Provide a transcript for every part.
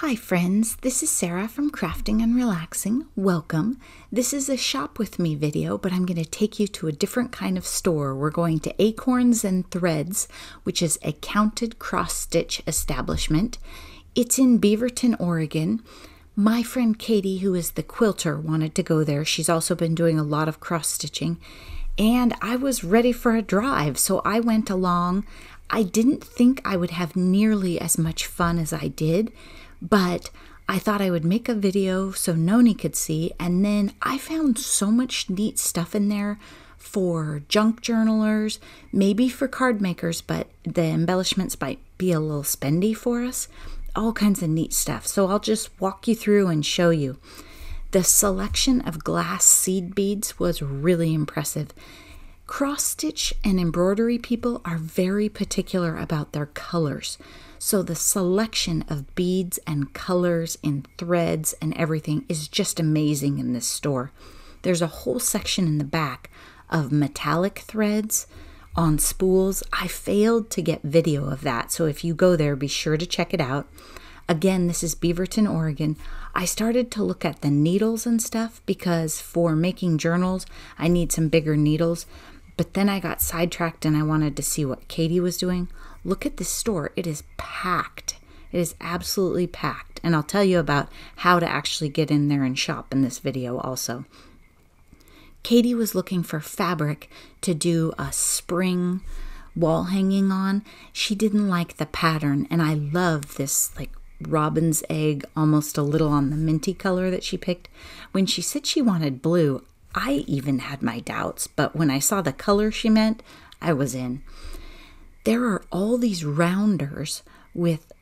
Hi, friends. This is Sarah from Crafting and Relaxing. Welcome. This is a shop with me video, but I'm going to take you to a different kind of store. We're going to Acorns and Threads, which is a counted cross stitch establishment. It's in Beaverton, Oregon. My friend Katie, who is the quilter, wanted to go there. She's also been doing a lot of cross stitching. And I was ready for a drive, so I went along. I didn't think I would have nearly as much fun as I did but I thought I would make a video so Noni could see, and then I found so much neat stuff in there for junk journalers, maybe for card makers, but the embellishments might be a little spendy for us. All kinds of neat stuff. So I'll just walk you through and show you. The selection of glass seed beads was really impressive. Cross stitch and embroidery people are very particular about their colors. So the selection of beads and colors and threads and everything is just amazing in this store. There's a whole section in the back of metallic threads on spools. I failed to get video of that, so if you go there, be sure to check it out. Again, this is Beaverton, Oregon. I started to look at the needles and stuff because for making journals, I need some bigger needles. But then I got sidetracked and I wanted to see what Katie was doing. Look at this store. It is packed. It is absolutely packed. And I'll tell you about how to actually get in there and shop in this video also. Katie was looking for fabric to do a spring wall hanging on. She didn't like the pattern, and I love this like robin's egg, almost a little on the minty color that she picked. When she said she wanted blue, I even had my doubts, but when I saw the color she meant, I was in there are all these rounders with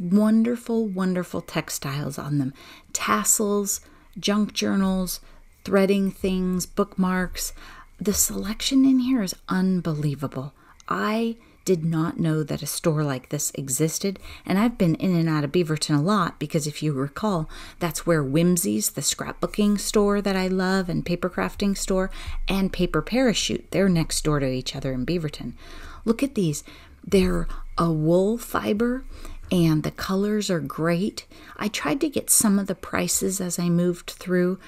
wonderful, wonderful textiles on them tassels, junk journals, threading things, bookmarks. The selection in here is unbelievable. I did not know that a store like this existed, and I've been in and out of Beaverton a lot because if you recall, that's where Whimsy's, the scrapbooking store that I love, and paper crafting store, and Paper Parachute, they're next door to each other in Beaverton. Look at these. They're a wool fiber and the colors are great. I tried to get some of the prices as I moved through.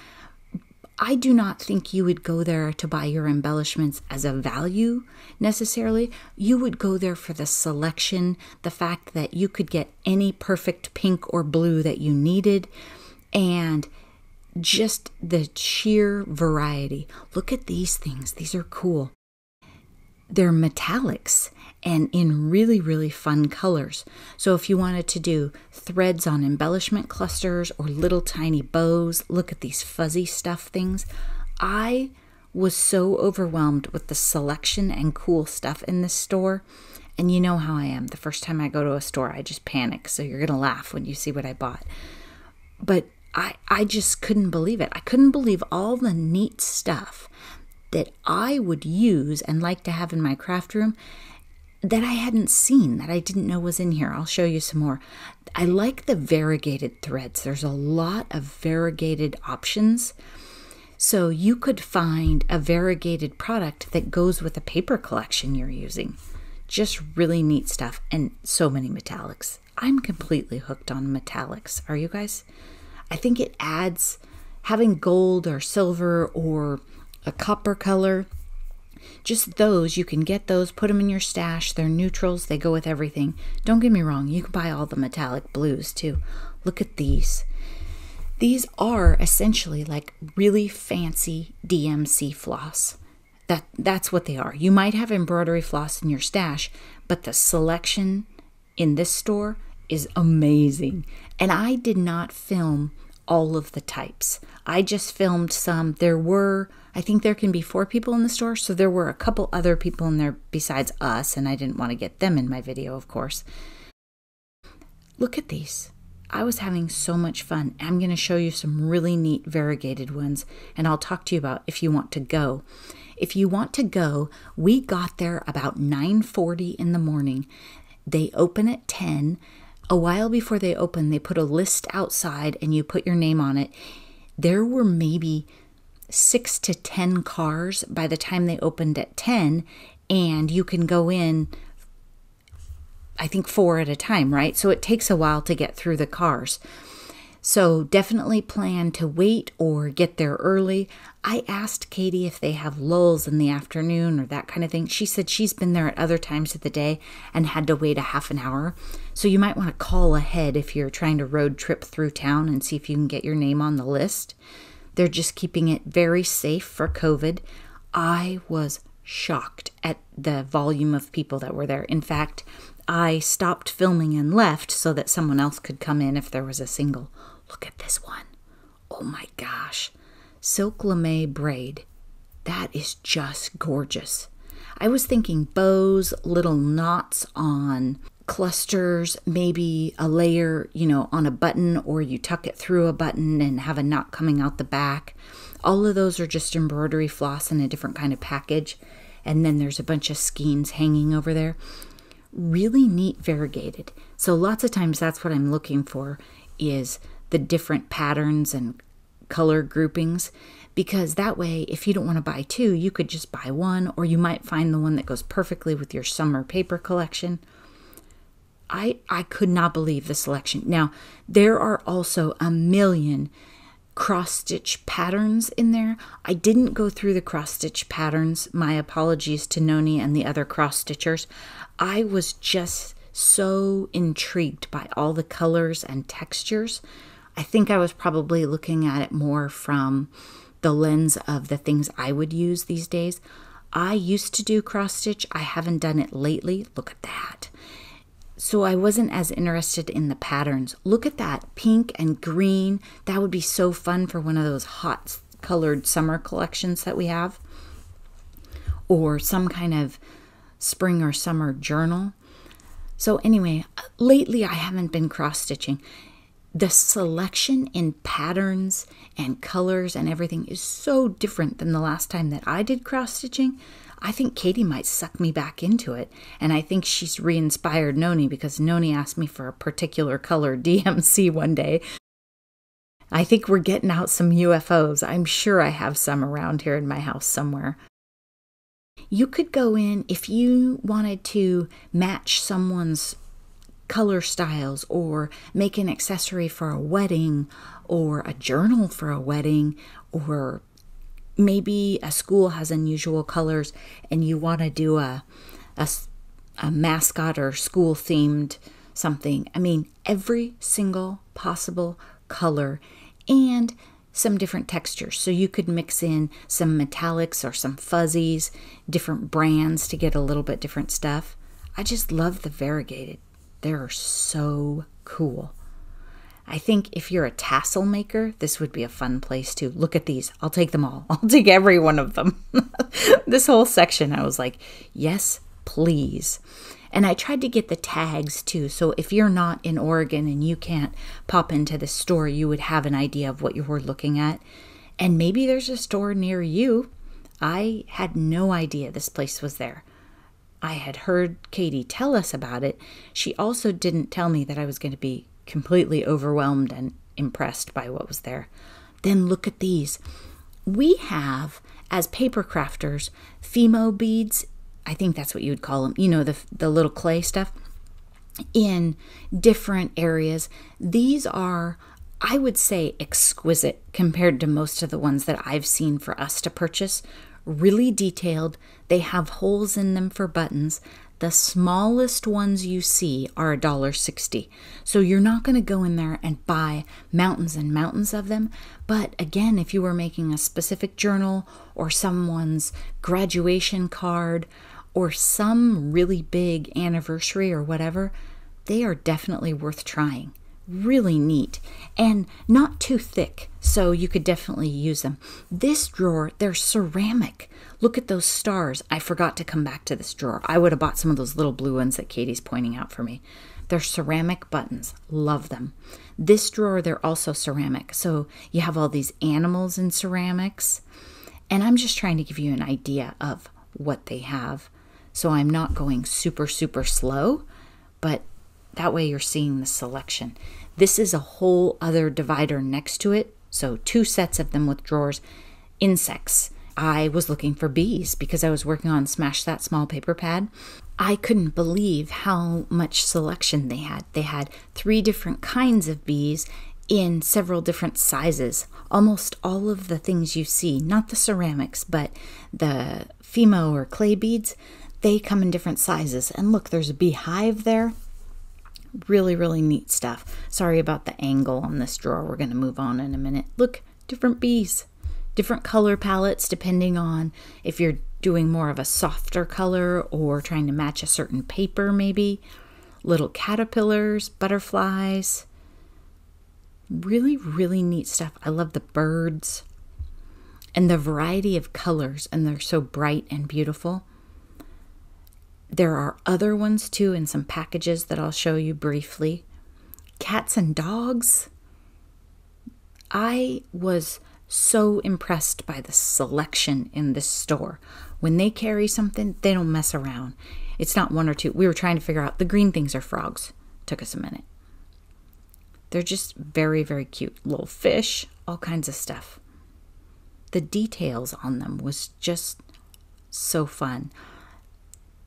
I do not think you would go there to buy your embellishments as a value necessarily. You would go there for the selection, the fact that you could get any perfect pink or blue that you needed, and just the sheer variety. Look at these things, these are cool. They're metallics and in really, really fun colors. So if you wanted to do threads on embellishment clusters or little tiny bows, look at these fuzzy stuff things. I was so overwhelmed with the selection and cool stuff in this store. And you know how I am. The first time I go to a store, I just panic. So you're going to laugh when you see what I bought. But I, I just couldn't believe it. I couldn't believe all the neat stuff that I would use and like to have in my craft room that I hadn't seen, that I didn't know was in here. I'll show you some more. I like the variegated threads. There's a lot of variegated options. So you could find a variegated product that goes with a paper collection you're using. Just really neat stuff and so many metallics. I'm completely hooked on metallics. Are you guys? I think it adds having gold or silver or a copper color. Just those, you can get those, put them in your stash. They're neutrals, they go with everything. Don't get me wrong, you can buy all the metallic blues too. Look at these. These are essentially like really fancy DMC floss. That that's what they are. You might have embroidery floss in your stash, but the selection in this store is amazing. And I did not film all of the types. I just filmed some. There were I think there can be four people in the store, so there were a couple other people in there besides us, and I didn't want to get them in my video, of course. Look at these. I was having so much fun. I'm going to show you some really neat variegated ones, and I'll talk to you about if you want to go. If you want to go, we got there about 9:40 in the morning. They open at 10. A while before they open, they put a list outside and you put your name on it. There were maybe six to 10 cars by the time they opened at 10, and you can go in I think four at a time, right? So it takes a while to get through the cars. So definitely plan to wait or get there early. I asked Katie if they have lulls in the afternoon or that kind of thing. She said she's been there at other times of the day and had to wait a half an hour. So you might want to call ahead if you're trying to road trip through town and see if you can get your name on the list. They're just keeping it very safe for COVID. I was shocked at the volume of people that were there. In fact, I stopped filming and left so that someone else could come in if there was a single. Look at this one. Oh my gosh. Silk lame braid. That is just gorgeous. I was thinking bows, little knots on clusters, maybe a layer, you know, on a button, or you tuck it through a button and have a knot coming out the back. All of those are just embroidery floss in a different kind of package. And then there's a bunch of skeins hanging over there. Really neat variegated. So lots of times that's what I'm looking for is the different patterns and color groupings because that way if you don't want to buy two you could just buy one or you might find the one that goes perfectly with your summer paper collection. I i could not believe the selection. Now there are also a million cross stitch patterns in there. I didn't go through the cross stitch patterns. My apologies to noni and the other cross stitchers i was just so intrigued by all the colors and textures I think I was probably looking at it more from the lens of the things I would use these days. I used to do cross stitch, I haven't done it lately. Look at that. So I wasn't as interested in the patterns. Look at that pink and green. That would be so fun for one of those hot colored summer collections that we have, or some kind of spring or summer journal. So, anyway, lately I haven't been cross stitching the selection in patterns and colors and everything is so different than the last time that I did cross stitching. I think Katie might suck me back into it. And I think she's re inspired Noni because Noni asked me for a particular color DMC one day. I think we're getting out some UFOs. I'm sure I have some around here in my house somewhere. You could go in if you wanted to match someone's color styles or make an accessory for a wedding or a journal for a wedding or maybe a school has unusual colors and you want to do a, a, a mascot or school themed something. I mean, every single possible color and some different textures. So you could mix in some metallics or some fuzzies, different brands to get a little bit different stuff. I just love the variegated. They're so cool. I think if you're a tassel maker, this would be a fun place to look at these. I'll take them all. I'll take every one of them. this whole section, I was like, yes, please. And I tried to get the tags too. So if you're not in Oregon and you can't pop into the store, you would have an idea of what you were looking at. And maybe there's a store near you. I had no idea this place was there. I had heard Katie tell us about it, she also didn't tell me that I was going to be completely overwhelmed and impressed by what was there. Then look at these. We have, as paper crafters, Fimo beads. I think that's what you would call them. You know, the, the little clay stuff in different areas. These are, I would say, exquisite compared to most of the ones that I've seen for us to purchase really detailed. They have holes in them for buttons. The smallest ones you see are $1.60. So you're not going to go in there and buy mountains and mountains of them. But again, if you were making a specific journal or someone's graduation card or some really big anniversary or whatever, they are definitely worth trying really neat and not too thick, so you could definitely use them. This drawer, they're ceramic. Look at those stars. I forgot to come back to this drawer. I would have bought some of those little blue ones that Katie's pointing out for me. They're ceramic buttons. Love them. This drawer, they're also ceramic. So you have all these animals in ceramics. And I'm just trying to give you an idea of what they have. So I'm not going super, super slow, but that way you're seeing the selection. This is a whole other divider next to it. So two sets of them with drawers. Insects. I was looking for bees because I was working on Smash That Small Paper Pad. I couldn't believe how much selection they had. They had three different kinds of bees in several different sizes. Almost all of the things you see, not the ceramics, but the Fimo or clay beads, they come in different sizes. And look, there's a beehive there. Really, really neat stuff. Sorry about the angle on this drawer. We're going to move on in a minute. Look, different bees, different color palettes depending on if you're doing more of a softer color or trying to match a certain paper, maybe. Little caterpillars, butterflies. Really, really neat stuff. I love the birds and the variety of colors, and they're so bright and beautiful. There are other ones too in some packages that I'll show you briefly. Cats and dogs. I was so impressed by the selection in this store. When they carry something, they don't mess around. It's not one or two. We were trying to figure out the green things are frogs. Took us a minute. They're just very, very cute. Little fish, all kinds of stuff. The details on them was just so fun.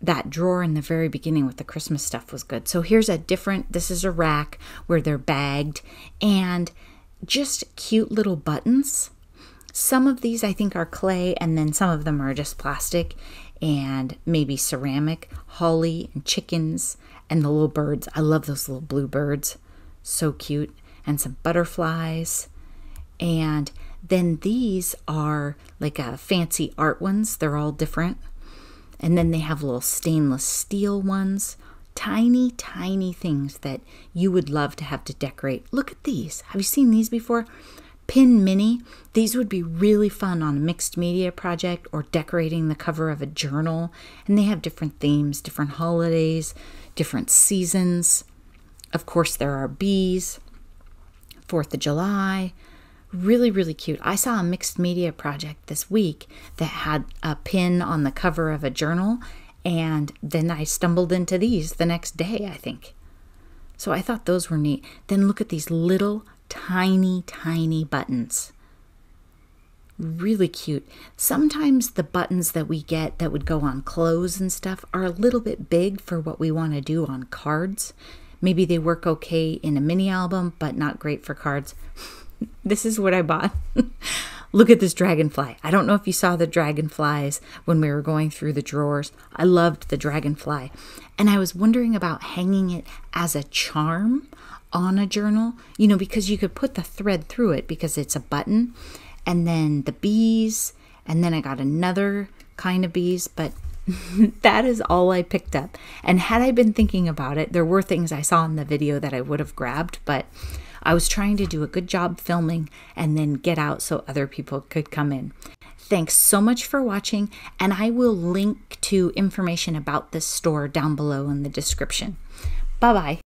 That drawer in the very beginning with the Christmas stuff was good. So here's a different, this is a rack where they're bagged and just cute little buttons. Some of these I think are clay, and then some of them are just plastic and maybe ceramic, holly and chickens, and the little birds. I love those little blue birds. So cute. And some butterflies. And then these are like a fancy art ones. They're all different. And then they have little stainless steel ones. Tiny, tiny things that you would love to have to decorate. Look at these. Have you seen these before? Pin Mini. These would be really fun on a mixed media project or decorating the cover of a journal. And they have different themes, different holidays, different seasons. Of course, there are bees, Fourth of July. Really, really cute. I saw a mixed media project this week that had a pin on the cover of a journal, and then I stumbled into these the next day, I think. So I thought those were neat. Then look at these little tiny, tiny buttons. Really cute. Sometimes the buttons that we get that would go on clothes and stuff are a little bit big for what we want to do on cards. Maybe they work okay in a mini album, but not great for cards. this is what I bought. Look at this dragonfly. I don't know if you saw the dragonflies when we were going through the drawers. I loved the dragonfly. And I was wondering about hanging it as a charm on a journal, you know, because you could put the thread through it because it's a button. And then the bees. And then I got another kind of bees, but that is all I picked up. And had I been thinking about it, there were things I saw in the video that I would have grabbed, but I was trying to do a good job filming and then get out so other people could come in. Thanks so much for watching, and I will link to information about this store down below in the description. Bye bye.